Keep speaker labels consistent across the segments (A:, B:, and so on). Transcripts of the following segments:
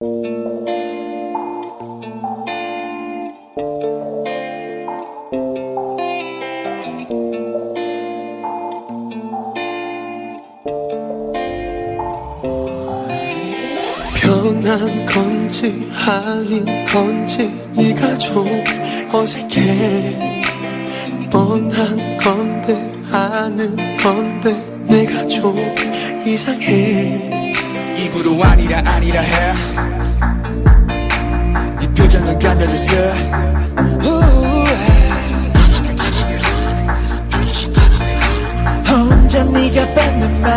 A: 변한 건지 아닌 건지 네가 좀 어색해. 뻔한 건데 아는 건데 내가 좀 이상해
B: 입으로 아니라 아니라 해 네 표정은 가면을 써 혼자 네가 받는 말.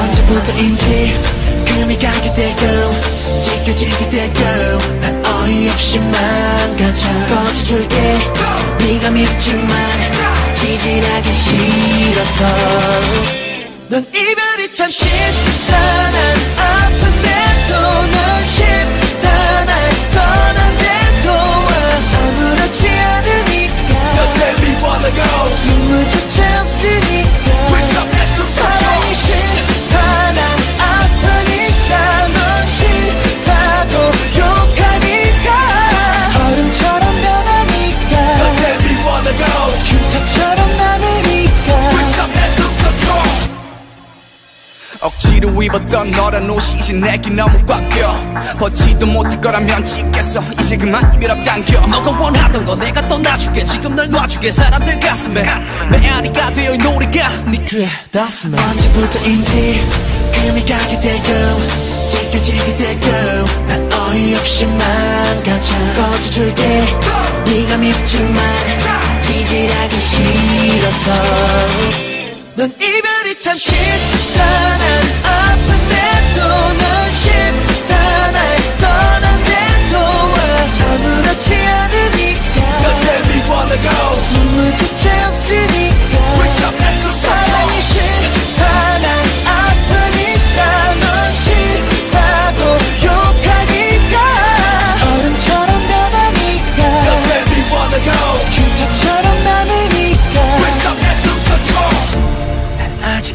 B: 언제부터인지 금이 가게 되고 찢겨지게 되고 난 어이없이 망가져. 꺼져줄게. 네가 밉지만 지질하기 싫어서 참 쉽다 난 아픈데도 넌 쉽다 날 떠난데도 아무렇지 않으니까 Just let me wanna go 입었던 너란 옷이 이제 내게 너무 꽉껴. 벗지도 못할 거라면 찍겠어. 이제 그만 이별 당겨.
C: 너가 원하던 거 내가 떠나줄게. 지금 널 놔줄게. 사람들 가슴에 메아리가 되어 이 노래가 네 귀에 닿았으면.
B: 언제부터인지 금이 가게 되고 찢겨지게 되고 난 어이없이 망가져. 꺼져줄게. 네가 밉지만 지질하기 싫어서. 넌 이별이 참 쉽다 난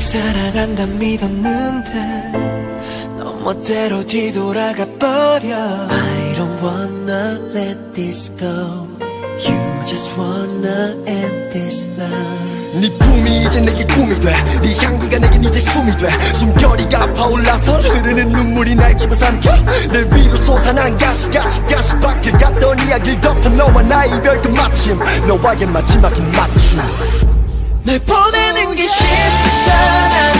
B: 사랑한다 믿었는데 너 멋대로 뒤돌아가 버려 I don't wanna let this go wanna end this love.
D: 네 품이 이제 내게 꿈이 돼네 향기가 내겐 이제 숨이 돼. 숨결이가 파올라서 흐르는 눈물이 날 집어삼켜. 내 위로 솟아난 가시같이 가시밭길 갔던 이야기를 덮어 너와 나의 이별 그 마침 너와의 마지막인 맞춤.
B: 날 보내는 게 쉽다 난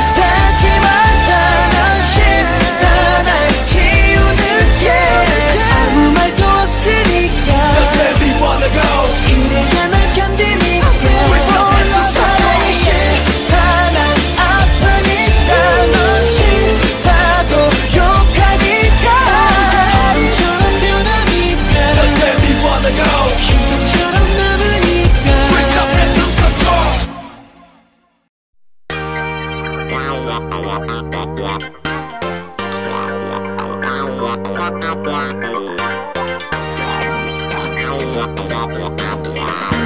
E: Ah, ah, ah, ah, ah.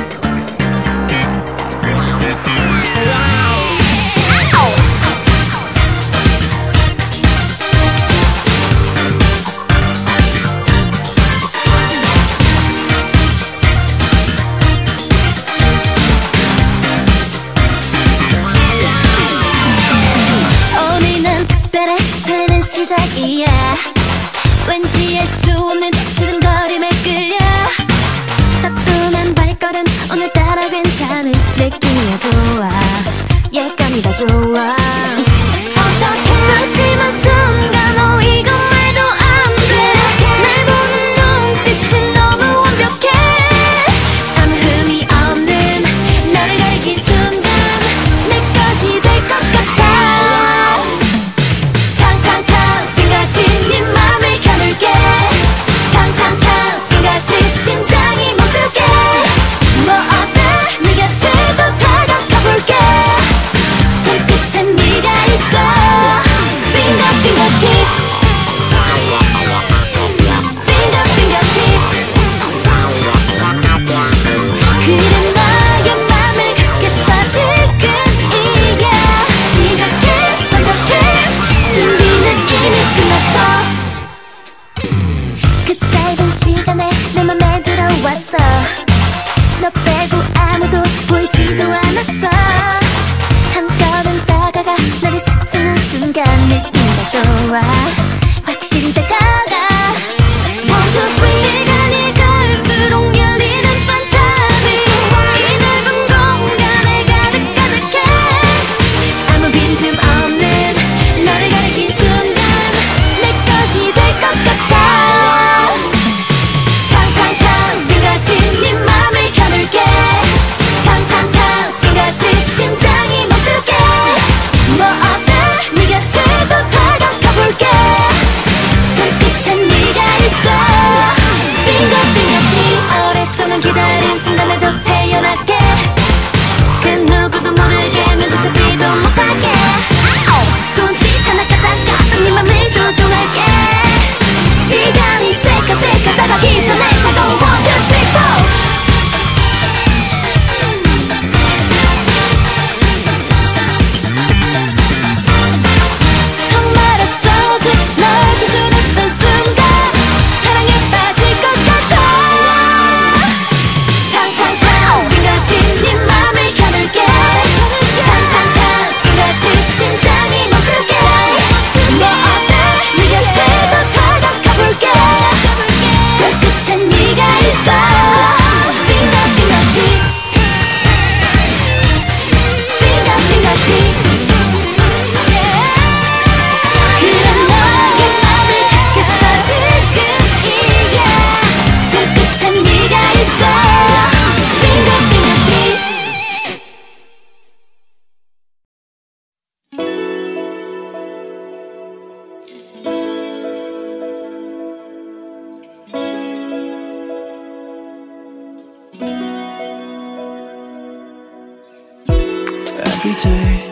F: Every day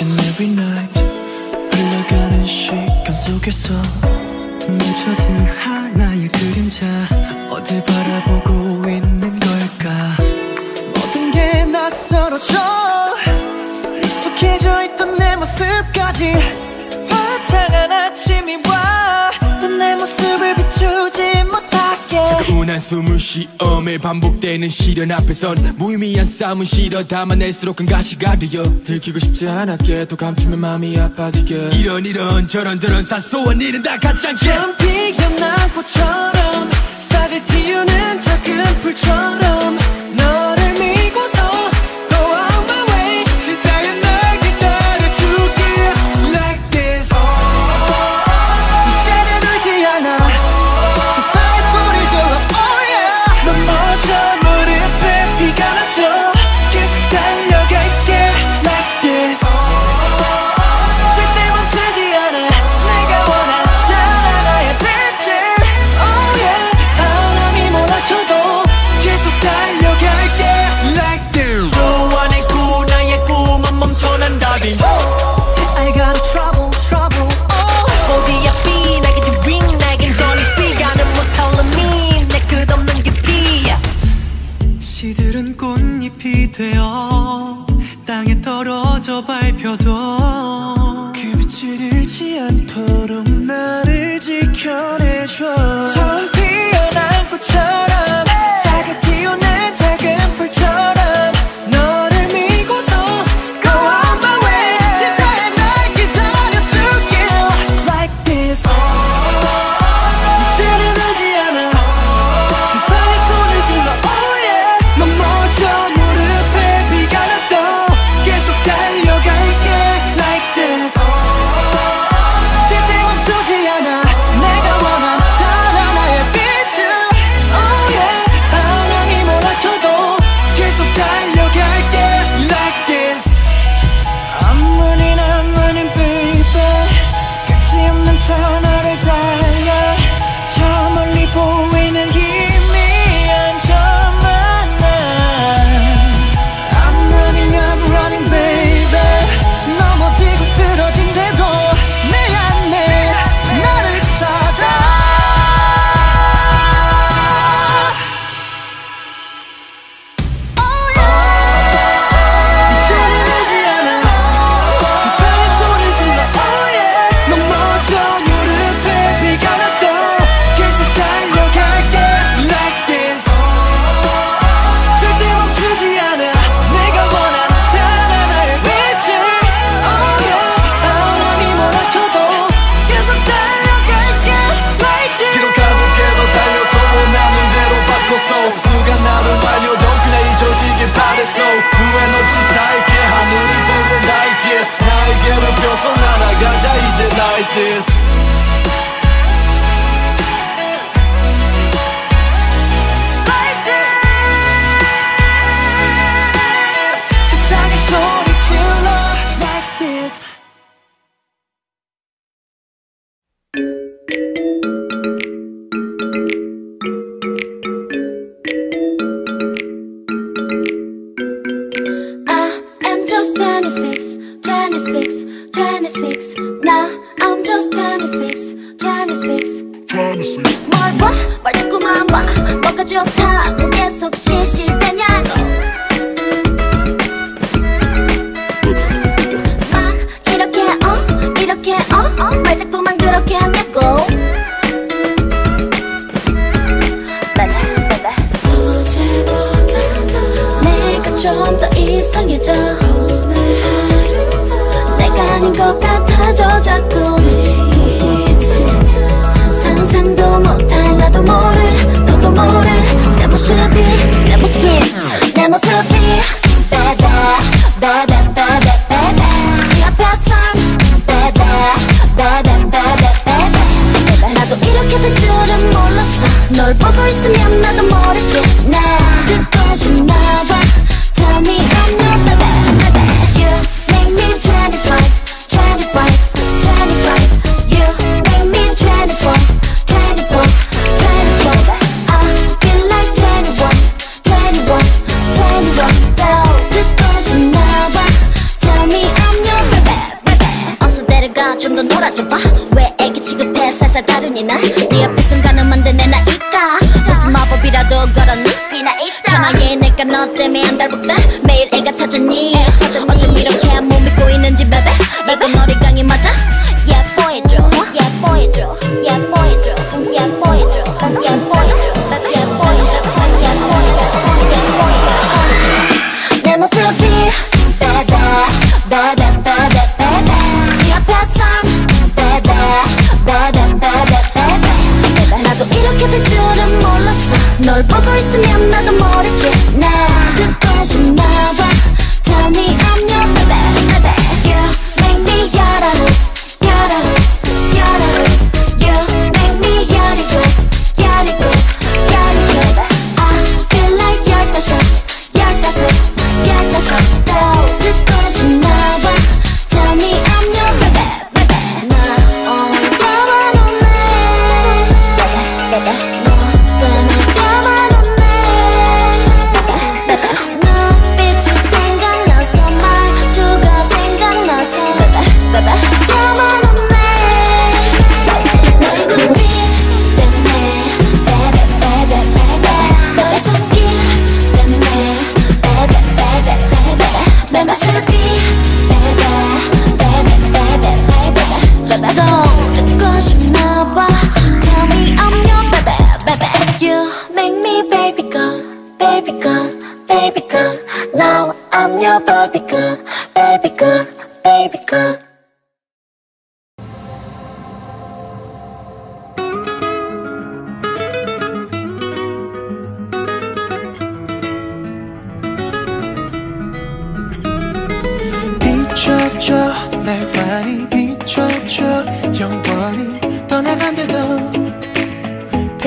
F: and every night 흘러가는 시간 속에서 멈춰진 하나의 그림자 어딜 바라보고 있는 걸까? 모든 게 낯설어져. 익숙해져 있던 내 모습까지 화창한 아침이 와 또 내 모습을 비추
C: 자꾸난 숨을 쉬어. 매 반복되는 시련 앞에선 무의미한 싸움은 싫어. 담아낼수록 큰 가시가 되어 들키고 싶지 않았게 또 감추면 마음이 아파지게. 이런 이런 저런 저런 사소한 일은 다
F: 가짜게.
B: 참
F: 피어난 꽃처럼 싹을 틔우는 작은 불처럼 너를 믿고서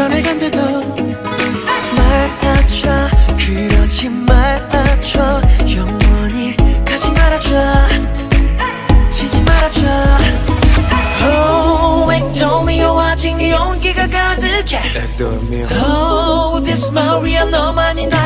F: 변해간대도. 말아줘 그러지 말아줘. 영원히 가지 말아줘. 지지 말아줘. Oh, 액토미오 아직 네 온기가 가득해? Oh, this Maria 너만이 나.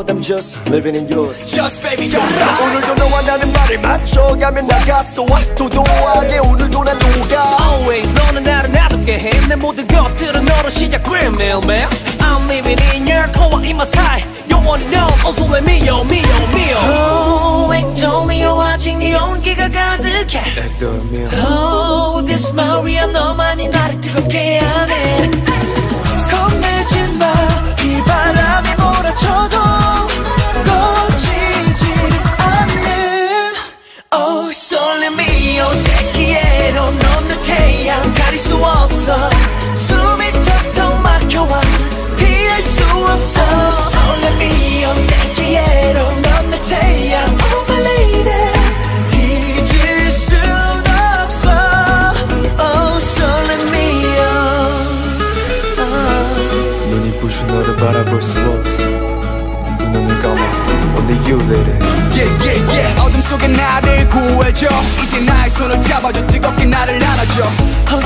D: out I'm just living in yours
G: Just baby don't die
D: 오늘도 너와 나는 말을 맞춰가며 나갔어와 도도하게 오늘도 난 누가
B: Always 너는 나를 나답게 해내 모든 것들은 너로 시작 매일매일 I'm living in your core in my side You wanna know also let me yo me yo me yo
F: Oh 엑토미오 아직 네 온기가 가득해
H: 엑토미오 Oh this Maria 너만이 나를
F: 뜨겁게 하네 나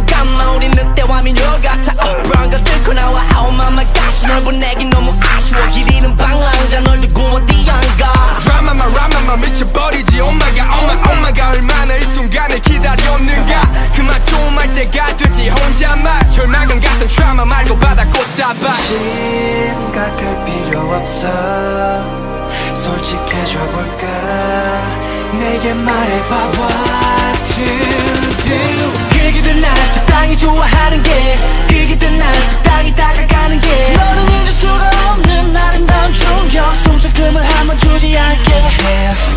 F: 속 감마 우리 늑대와 미녀 같아. 어, brown 걸 뚫고 나와. oh mama gosh 널 보내긴 너무 아쉬워. 길 잃은 방랑자 널 두고 어디 안가?
I: 드라마마 라마마 미쳐버리지. Oh my god oh my oh my god 얼마나 이 순간을 기다렸는가. 그만 좀 할 때가 되지. 혼자만 절망감 같은 트라마 말고 바다 꽃다발.
B: 심각할 필요 없어. 솔직해져 볼까? 내게 말해봐 what to do
F: 그기든 난 적당히 좋아하는 게 그기든 난 적당히 다가가는 게. 너는 잊을 수가 없는 아름다운 충격 숨쉴 틈을 한번 주지 않게.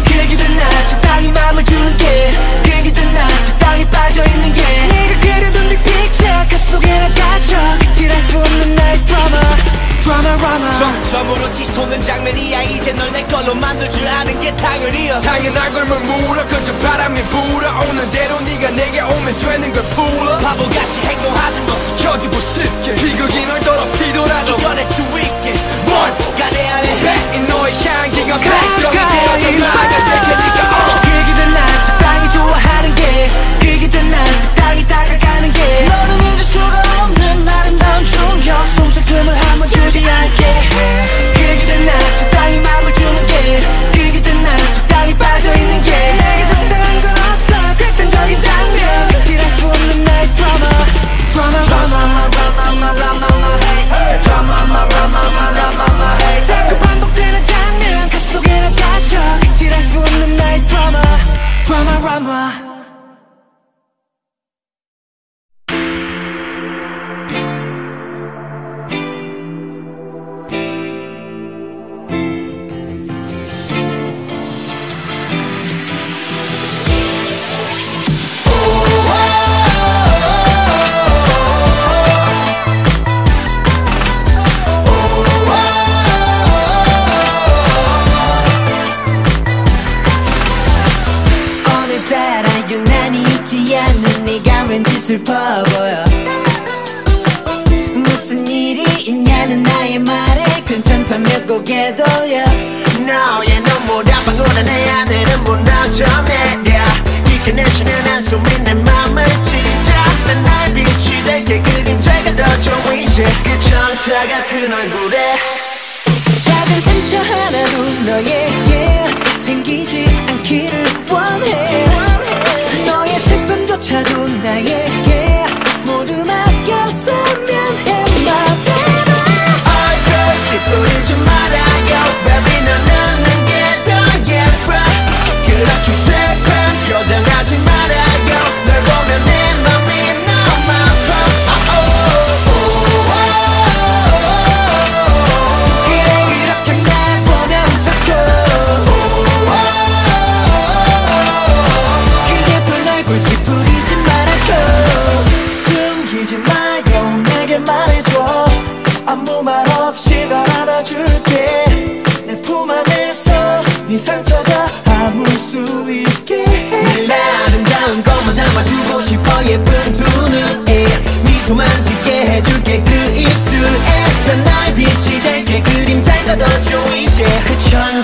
F: 그기든 난 적당히 맘을 주는 게 그기든 난 적당히 빠져있는 게. 네가 그려둔 빅 picture 그 속에 난 갇혀 그칠할 수 없는 나의 drama drama 점점으로 치솟는 장면이야 이제 널 내 걸로 만들 줄 아는 게 당연이야
I: 당연한 걸뭘 물어 그저 바람이 불어오는 대로 네가 내게 오면 되는 걸 풀어.
F: 바보같이 행동하지 마
I: 지켜주고 싶게. 비극이 널 더럽히더라도
F: 이겨낼 수 있게. 뭘 가내 안해.
I: 배인 너의 향기가 백경이 되어져 나가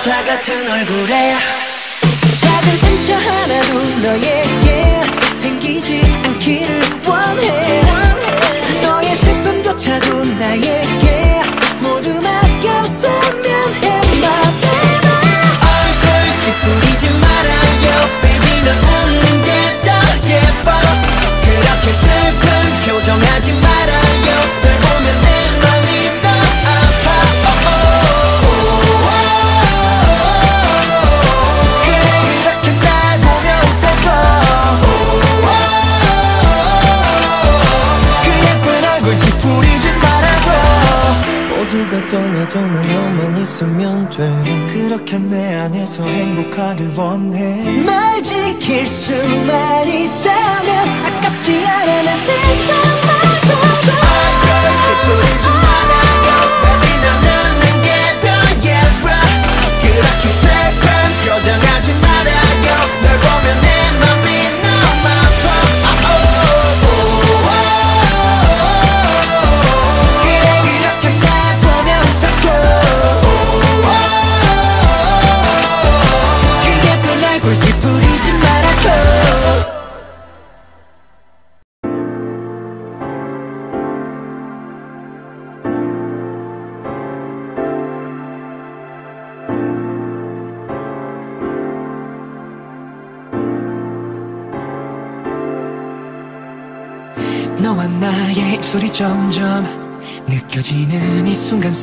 F: 천사 같은 얼굴에
B: 돼 그렇게 내 안에서 행복하길 원해. 널 지킬 수만 있다면 아깝지 않아 내 세상마저도. 뿌리지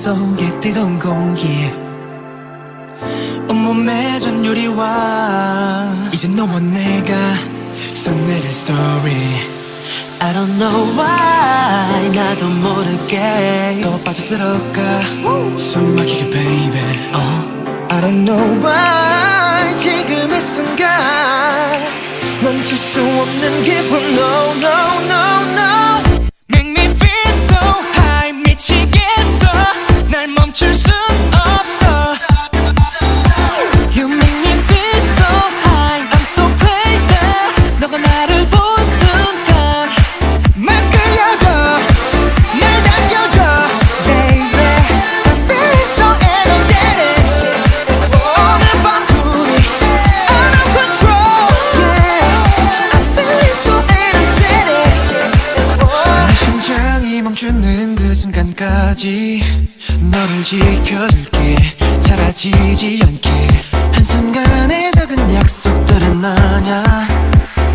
B: 속에 뜨거운 공기. 온몸에 전율이와. 이제 너와 내가 써내릴 story. I don't know why 나도 모르게. 또 빠져들어가. 숨 막히게 baby. 어. I don't know why 지금 이 순간. 멈출 수 없는 기분. No no no 지켜줄게. 사라지지 않게. 한순간의 작은 약속들은 아냐?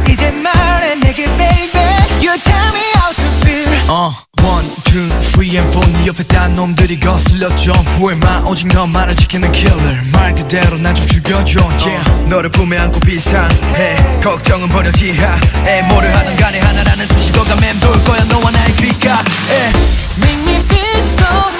B: 이제 말해 내게 baby. You tell me how to feel.
C: 어 one, two, three and four. 네 옆에 딴 놈들이 거슬려 점프해만 오직 너만을 지키는 killer. 말 그대로 난 좀 죽여줘. Yeah. 너를 품에 안고 비상해. 걱정은 버려 지하에 뭐를 하든 간에 하나라는 수식어가 맴돌 거야. 너와 나의 귓가에.
J: Make me feel so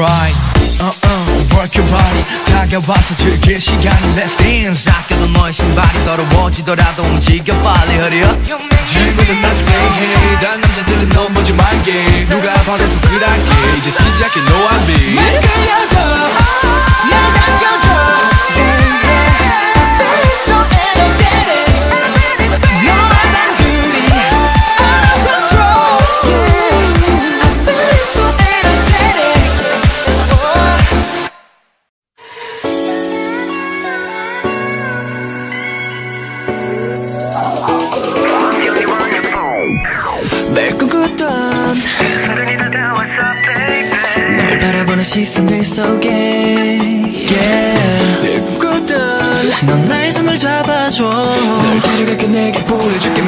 C: Alright uh uh work your body. 다가와서 즐길 시간이 Let's dance 아껴둔 너의 신발이 더러워지더라도 움직여 빨리 hurry up 질문은 난 say hey 단 남자들은 넘보지 말게. 누가 버려서 그랄게. 이제 시작해 no I'm me
B: 날 끌려가 날 당겨줘 널 바라보는 시선들 속에 yeah. 늘 꿈꾸던 넌 나의 손을 잡아줘. 널 데려갈게 내게 보여줄게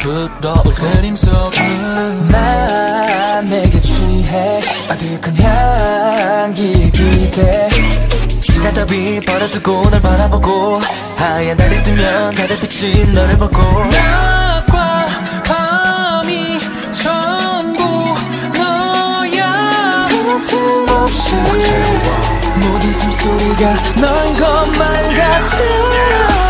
I: 부러울 그림 속에 난
B: 내게 취해 아득한 향기 기대.
I: 시간 따위 버려두고 널 바라보고 하얀 날이 뜨면 달의빛이 너를 보고. 낮과 밤이 전부 너야.
B: 틈없이 모든 숨소리가 넌 것만 같아.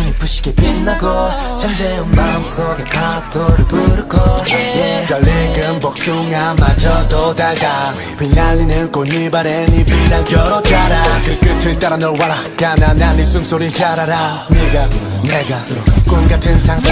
B: 멋있게
I: 빛나고 잠재운 마음속의 파도를 부르고 yeah.
K: 떨리은 복숭아마저도 달다. 휘날리는 꽃잎아래 잎이란 겨로 자라. 그 끝을 따라 널 와라 가난한 이 숨소리 잘 알아 네가 내가 꿈 같은 상상.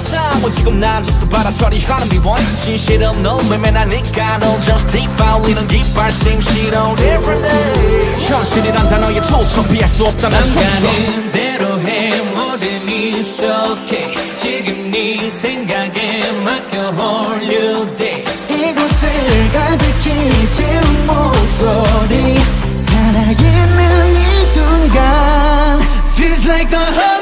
B: 하고
C: 지금 난 집수 받아 처리하는 미원 진실 없는 매매나니까 널 justify 리는 깃발심 싫어 Different day 현실이란 단어에 초점 피할 수 없다면
F: 난 대로 해 모든 is okay. 지금 네 생각에 맡겨 all you day.
B: 이곳을 가득히 채운 목소리. 살아있는 이 순간 Feels like the
F: whole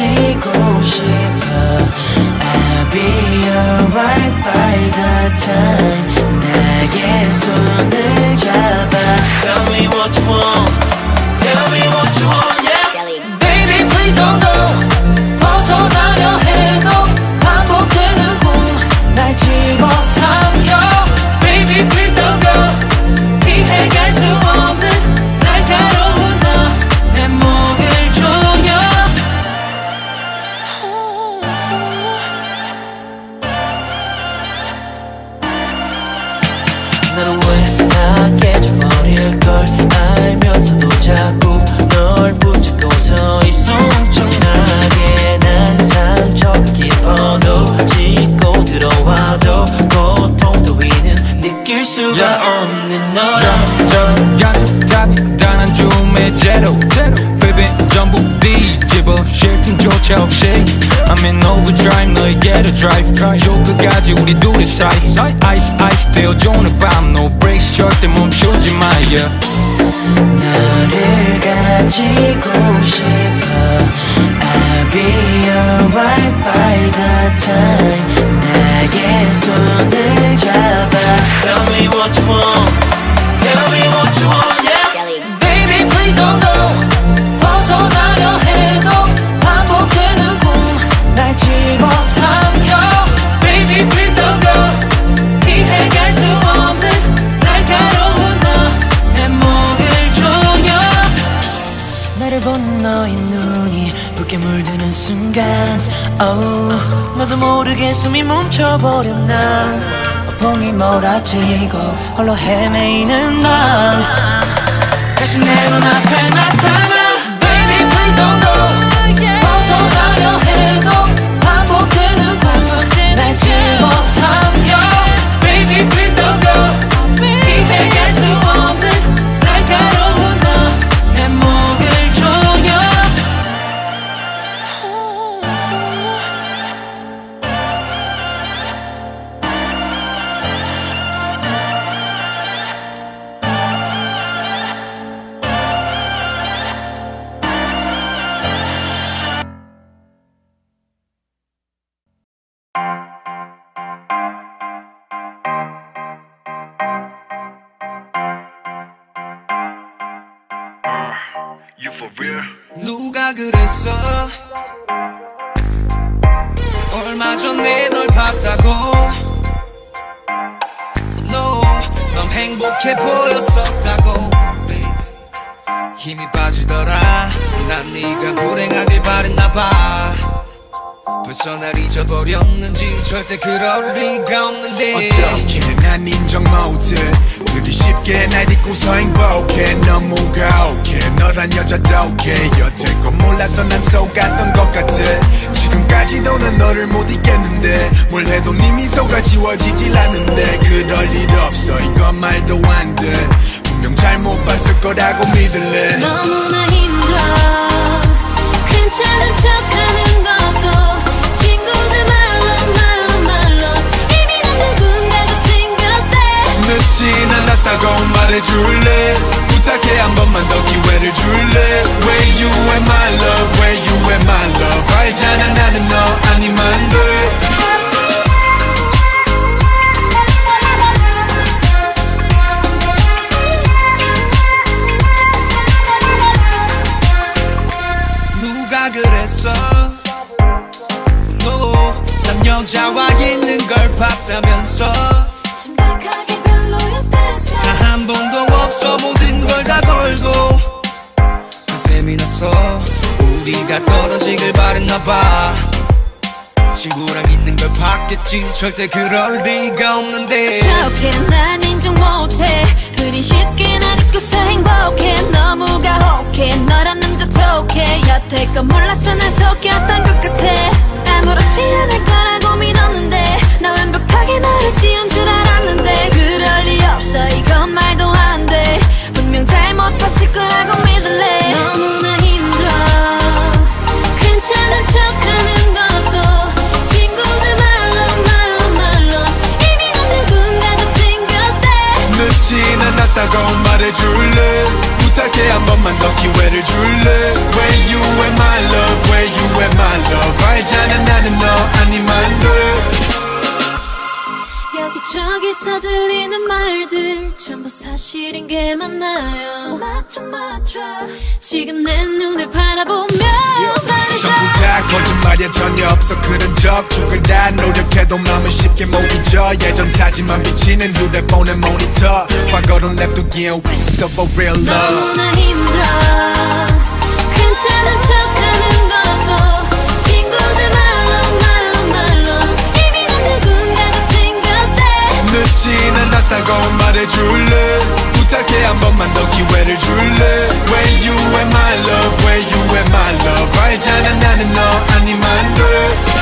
F: change. 붉게 물드는 순간 oh, 나도 모르게 숨이 멈춰버렸나. 봄이 몰아치고 홀로 헤매이는 난 다시 내 눈앞에 나타나. Baby please don't go. 벗어나려 해도 반복되는 꿈날 집어삼켜. Baby please don't go
G: 너란 여자도 오케이 여태 건 몰라서 난 속았던 것 같아 지금까지도 난 너를 못 잊겠는데 뭘 해도 네 미소가 지워지질 않는데 그럴 일 없어 이건 말도 안돼 분명 잘못 봤을 거라고 믿을래
L: 너무나 힘들어 괜찮은 척하는 것
E: 절대 그럴 리가 없는데
L: 없어
G: 그런 적 죽을 다 노력해도 마음은 쉽게 못 잊어 예전 사진만 비치는 휴대폰의 모니터. 과거로 냅두기엔 waste of a real love.
L: 너무나 힘들어. 괜찮은 척하는 것도 친구들 말로 말로 말로. 이미 넌 누군가가 생겼대.
G: 늦진 않았다고 말해줄래 부탁해 한 번만 더 기회를 줄래 Where you at my love Where you at my love 알잖아 나는 너 아니면 돼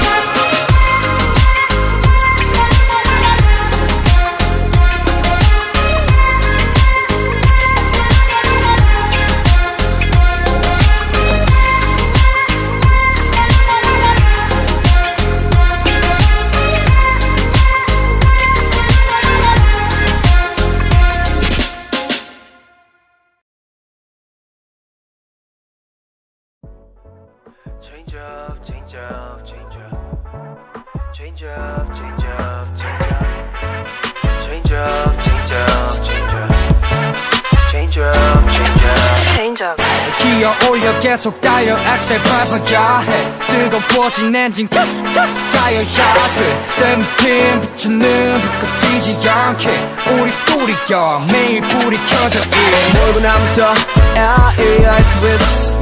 M: up.
B: 기어 올려 계속 달려 액셀 밟아야 해. 뜨거워진 엔진 계속 계속 가여야 돼 세븐틴 비추는 불 꺼지지 않게. 우리 스토리야 매일 불이 켜져 있네
M: 몰고 나면서 yeah, yeah, 알수 있어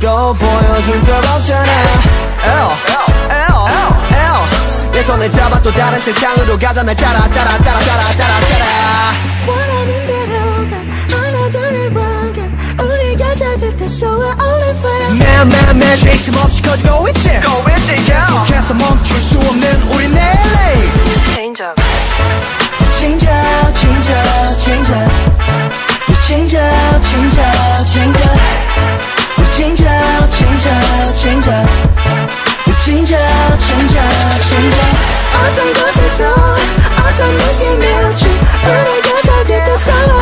D: 넌또 보여준 적 없잖아. 에어 에어 에어 내 손을 잡아 또 다른 세상으로 가자. 날 따라 따라 따라 따라 따라 따라
E: 저 끝에서 we're only friends
N: 매일매일 쉴 틈 없이 커지고 있지 계속해서 멈출 수 없는 우리 내일
O: Change up
B: Change up, change up, change up. We change up, change up, change up. We change up, change up, change up. We change up, change up, change up.
E: 어떤 곳에서 어떤 느낌일지 우리가 저 끝에서 we're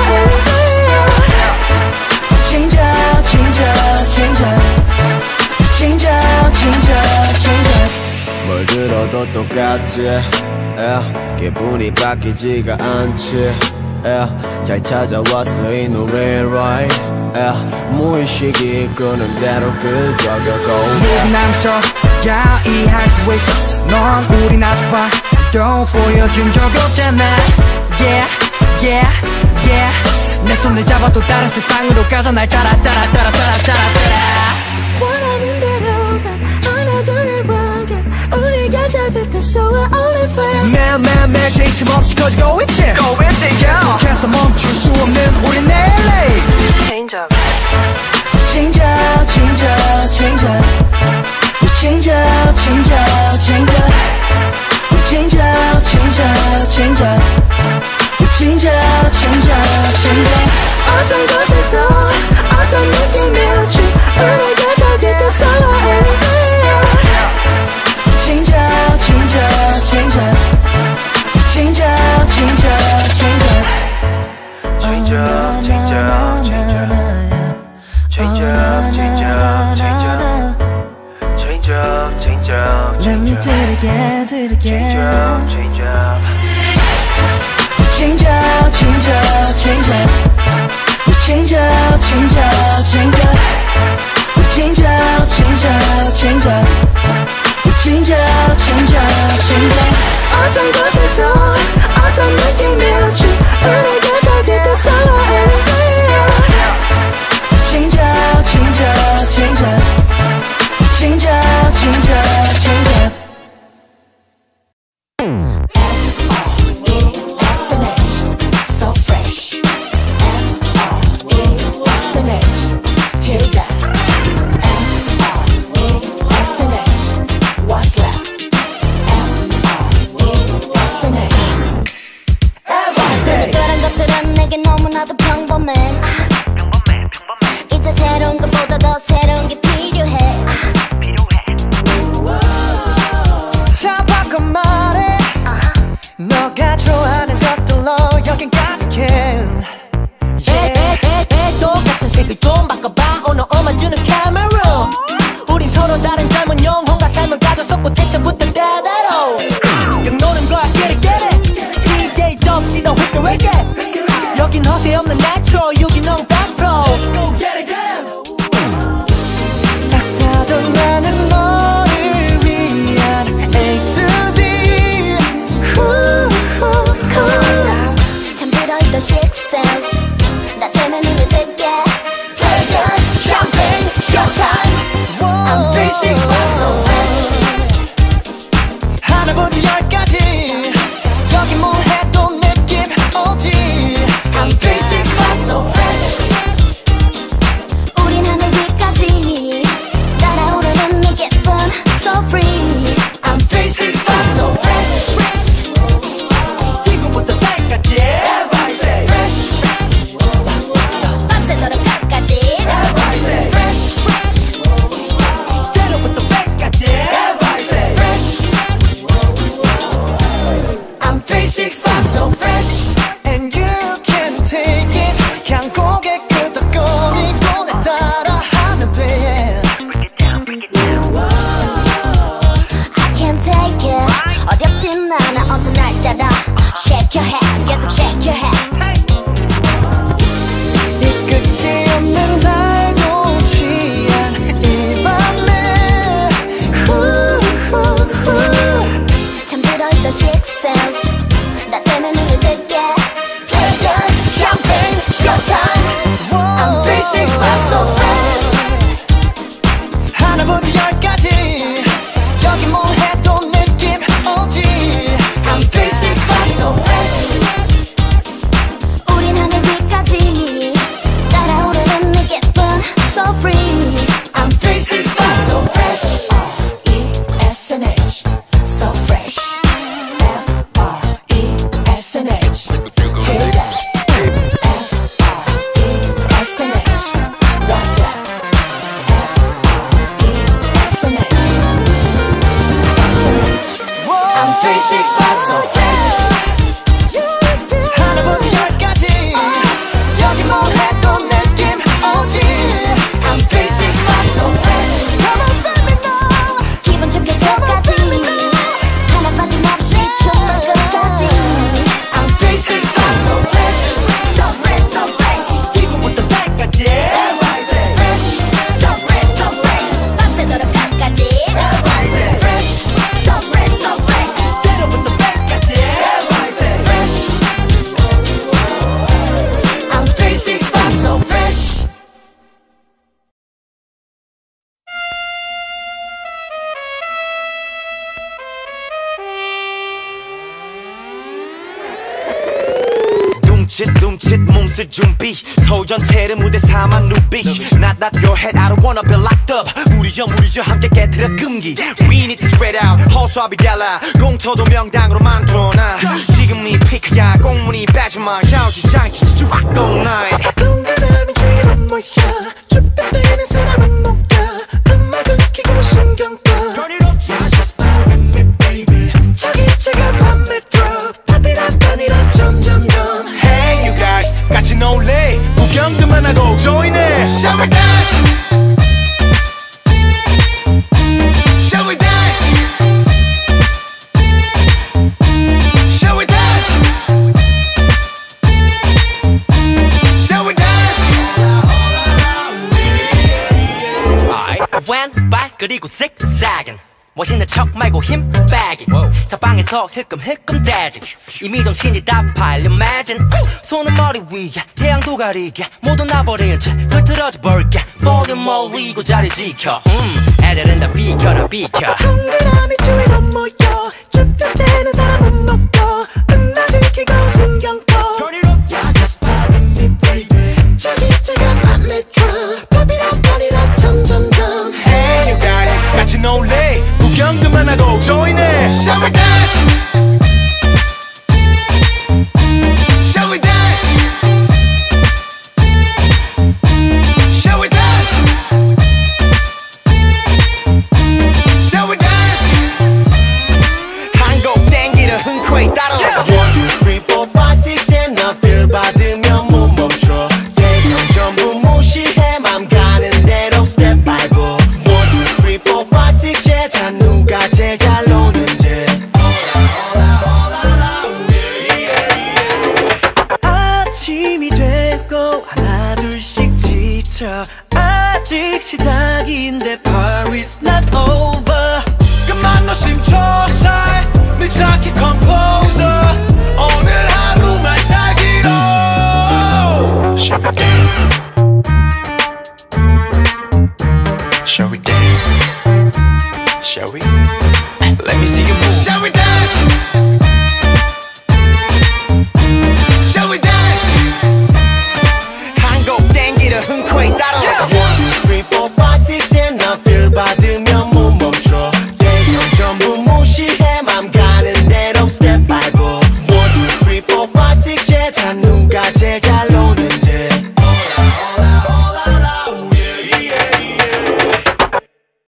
D: 뭘 들어도 똑같지 yeah. 기분이 바뀌지가 않지 yeah. 잘 찾아왔어 이 노래 right yeah. 무의식이 이끄는 대로 그저 겪어
N: 모든 남서 야 이해할 수 있어 넌 우린 아직 봐도 보여준 적 없잖아 Yeah yeah yeah 내 손을 잡아 또 다른 세상으로 가자 날 따라 따라 따라 따라 따라 따라
E: 우리가 저 끝에서 we're only friends
N: 매일매일 쉴틈 없이 커지고 있지 계속해서 멈출 수 없는 우리 내일
O: Change up
B: Change up, change up, change up. We change up, change up, change up. We change up, change up, change up. We change up, change up, change up.
E: 어떤 곳에서 어떤 느낌일지 우리가 저 끝에서 we're only friends
B: up, change up, change up. Change up, change up, change up.
P: Change oh, up, change up, change up. Change up, change up, change up. Change up, change up,
B: Let me do it again, do it
P: Change up,
B: again.
P: change up.
B: We change up, change up, change up.
E: 어떤 곳에서 어떤 느낌일지 우리가 저 끝에서 we're only friends
B: We change up, change up, change up. We change
Q: 몸쓸 준비. 서울 전체를 무대 삼아 눈빛. Not that your head I don't wanna be locked up. 무리죠 무리죠 함께 깨트려 금기. We need to spread out. 허수아비 달라 공터도 명당으로 만들어놔. 지금 이 피크야 공문이 빠지마. 샤우지 장치
B: up Yeah just vibe with me baby. 저기 제가 맘에 들어. burn it up
P: guys 같이 놀래 구경 그만하고 join it Shall we dance? Shall we dance? Shall we dance? Shall we dance?
Q: 왼발 그리고 zigzagging 멋있는 척 말고 힘 빼기. 사방에서 힐끔힐끔 대지. 이미 정신이 다 팔려 imagine. 손은 머리 위에 태양도 가리게. 모두 나버린 채 흐트러져 버릴게. 볼륨 올리고 자리 지켜. 음, 애들은 다 비켜라 비켜.
B: 동그라미 주위로 모여. 쭈뼛 대는 사람은 못가